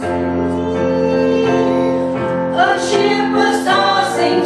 A ship was tossing